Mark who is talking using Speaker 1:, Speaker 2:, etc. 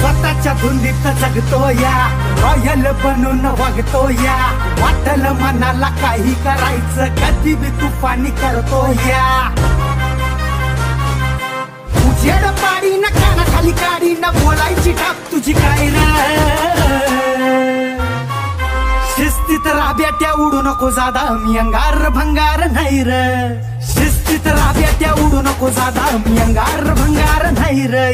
Speaker 1: स्वतःच्या धुंदीत जगतो या रॉयल बनून वागतो या वाटल मनाला काही करायचं कधी बी तुफानी करतो या उजेड पाडी न खाली काढी ना बोलायची टाप तुझी काय ना शिस्तीत राब्याट्या उडू नको जादा मी अंगार भंगार नाही र. शिस्तीत राब्याट्या उडू नको जादा मी अंगार भंगार नाही र.